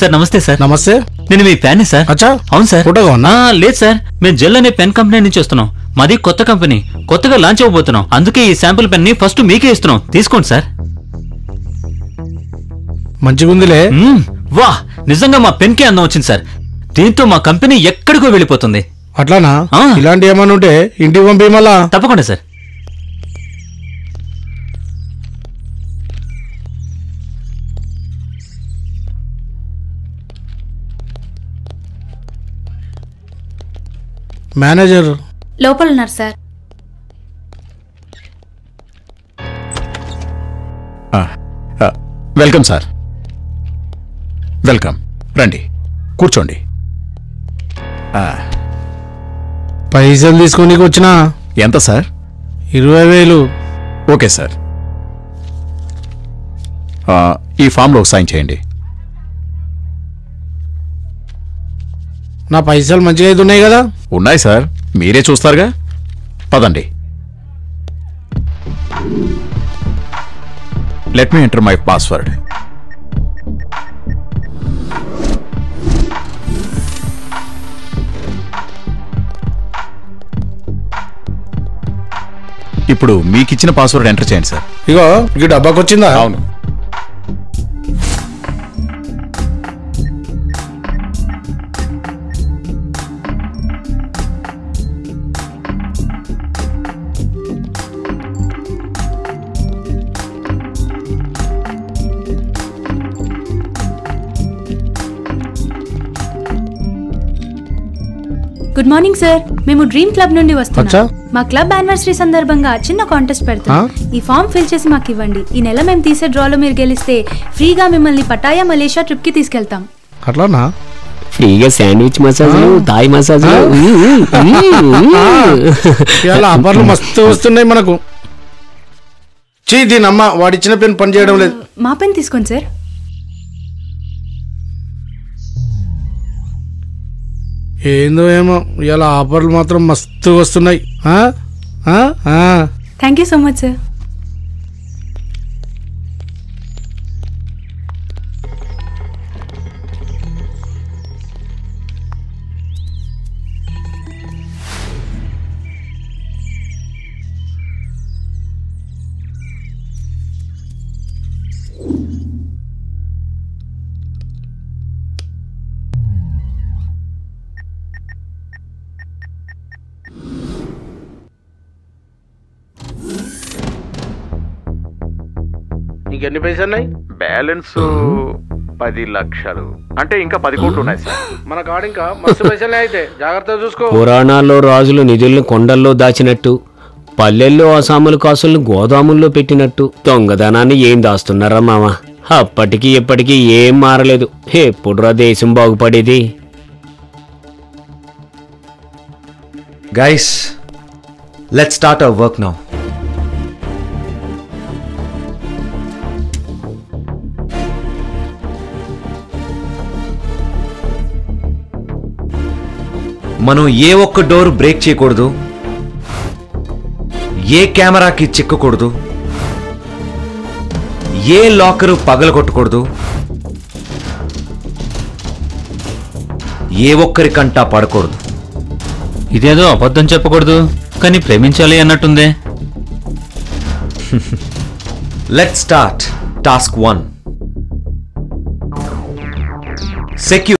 Sir నమస్తే sir. నమస్తే. నేను మీ ఫ్యాన్ సార్. అచ్చా అవును సార్. ఫోటోగా ఉన్నా? ఆ, లేదు సార్. మేము జెల్ అనే పెన్ కంపెనీ నుంచి వస్తున్నాం. మాది కొత్త కంపెనీ. కొత్తగా లాంచ్ అవ్వబోతున్నాం. అందుకే ఈ శాంపుల్ పెన్ని ఫస్ట్ మీకే ఇస్తున్నాం. తీసుకోండి సార్. మంచిగా ఉందిలే మ్మ్, వా నిజంగా మా పెన్కి అందం వచ్చింది సార్. దీంతో మా కంపెనీ ఎక్కడికో వెళ్ళిపోతుంది. అట్లానా. ఇలాంటి ఏమన్నా ఉంటే ఇంటికి పంపి మళ్ళా తప్పకుండా సార్. మేనేజర్. లోపల ఉన్నారు సార్. Welcome sir. వెల్కమ్. రండి. కూర్చోండి. ఆ, పైసలు తీసుకొని వచ్చిన? ఎంత సార్? ఇరవై వేలు. Okay sir. ఆ, ఈ ఫామ్లో సైన్ చేయండి. నా పైసలు మంచిగా అయితే ఉన్నాయి కదా? ఉన్నాయి సార్. మీరే చూస్తారుగా. పదండి. Let me enter my password ఇప్పుడు మీకు ఇచ్చిన పాస్వర్డ్ ఎంటర్ చేయండి సార్. ఇగో ఈ డబ్బాకి వచ్చిందా అవును. గుడ్ మార్నింగ్ సార్ మేము డ్రీమ్ క్లబ్ నుండి. వస్తున్నాం. మా క్లబ్ యానివర్సరీ సందర్భంగా చిన్న కాంటెస్ట్ పెడుతున్నాం ఆ? ఈ ఫామ్ ఫిల్ చేసి మాకు ఇవ్వండి. ఈ నెల మేము తీసే డ్రాలో మీరు గెలిస్తే ఫ్రీగా మిమ్మల్ని పటాయా మలేషియా ట్రిప్కి తీసుకెళ్తాం. అట్లానా? ఫ్రీగా శాండ్విచ్ మసాజ్లు థాయ్ ఆఫర్లు మస్తు వస్తున్నాయి మనకు. చీ దీని అమ్మ వాడిచ్చిన పెన్ పని చేయడం లేదు. మా పెన్ తీసుకోండి సార్ ఏందో ఏమో ఇవాళ ఆఫర్లు మాత్రం మస్తు వస్తున్నాయి. Thank you so much sir ఇంకెన్ని పైసలు ఉన్నాయి బ్యాలెన్స్ పది లక్షలు. అంటే ఇంకా పది కోట్లు ఉన్నాయి సార్. మన కాడ ఇంకా మస్తు పైసలే అయితే. జాగ్రత్తగా చూసుకో. పురాణాల్లో రాజులు నిధుల్ని కొండల్లో దాచినట్టు పల్లెల్లో అసాముల కాసులను గోదాముల్లో పెట్టినట్టు. దొంగదనాన్ని ఏం దాస్తున్నారా మామ? అప్పటికి ఇప్పటికీ ఏం మారలేదు. ఎప్పుడురా దేశం బాగుపడేది? Guys, let's start our work now. మనం ఏ ఒక్క డోర్ బ్రేక్ చేయకూడదు ఏ కెమెరాకి చిక్కకూడదు ఏ లాకరు పగలగొట్టకూడదు ఏ ఒక్కరికంటా పడకూడదు ఇదేదో అబద్ధం చెప్పకూడదు కానీ ప్రేమించాలి అన్నట్టుందే Let's start task 1. Secure